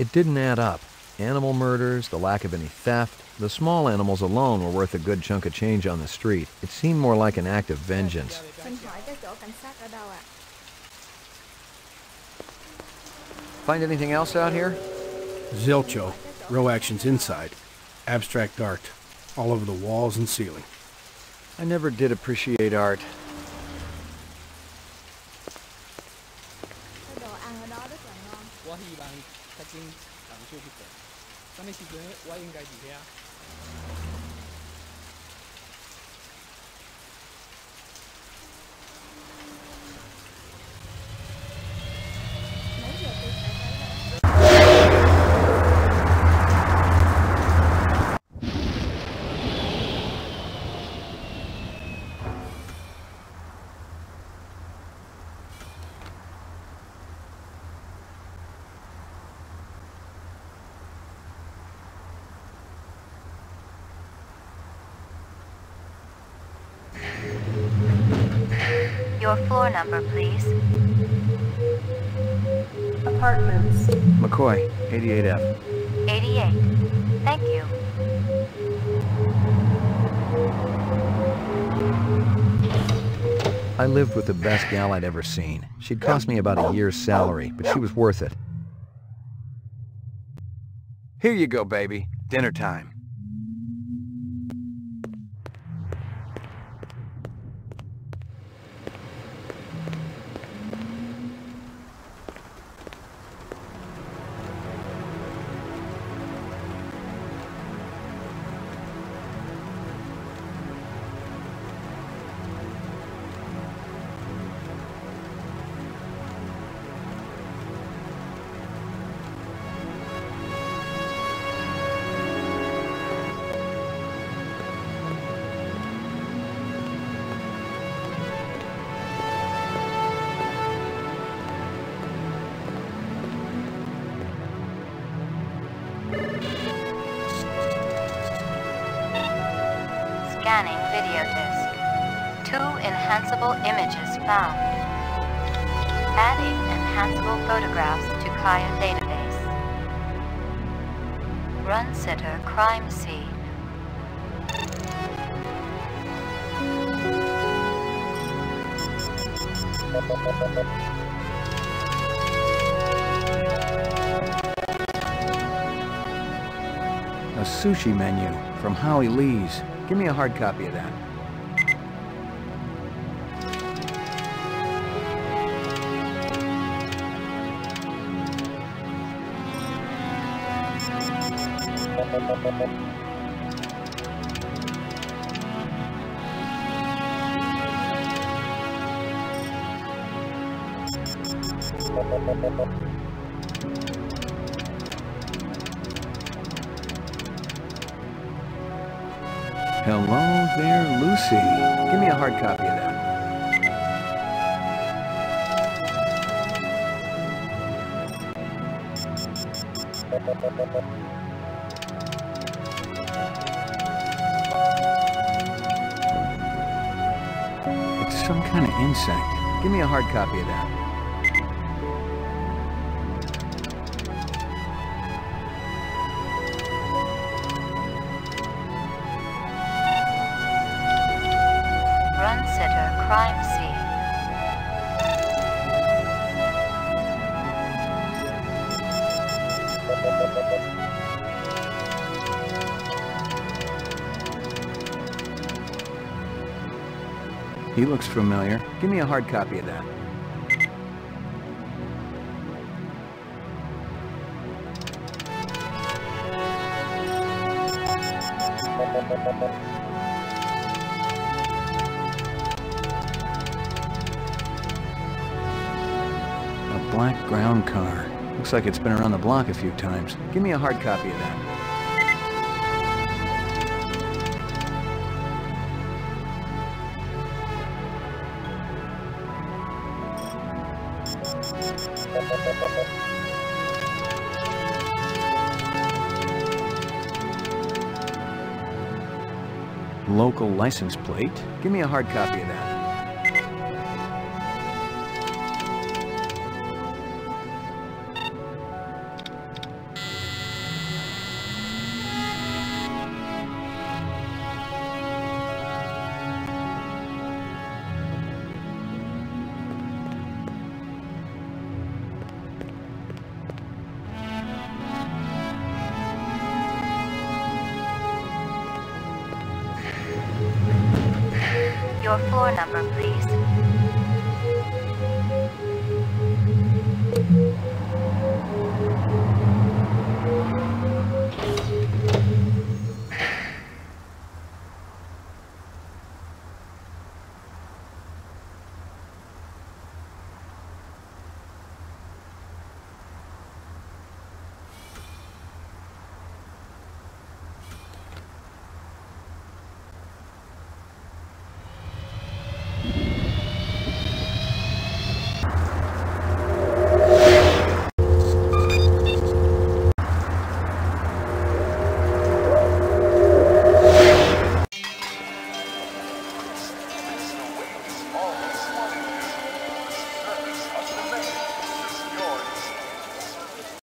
It didn't add up. Animal murders, the lack of any theft, the small animals alone were worth a good chunk of change on the street. It seemed more like an act of vengeance. Mình hỏi cái chỗ cảnh sát ở đâu ạ? Find anything else out here? Zilcho. Row actions inside. Abstract art. All over the walls and ceiling. I never did appreciate art. 螃蟹去等。什么时阵我应该是遐？Your floor number, please. Apartments. McCoy, 88F. 88. Thank you. I lived with the best gal I'd ever seen. She'd cost me about a year's salary, but she was worth it. Here you go, baby. Dinner time. Scanning video disc. Two enhanceable images found. Adding enhanceable photographs to Kaya database. Runciter crime scene. A sushi menu from Howie Lee's. Give me a hard copy of that. Hello there, Lucy. Give me a hard copy of that. It's some kind of insect. Give me a hard copy of that. He looks familiar. Give me a hard copy of that. A black ground car. Looks like it's been around the block a few times. Give me a hard copy of that. Local license plate. Give me a hard copy of that. Your floor number, please.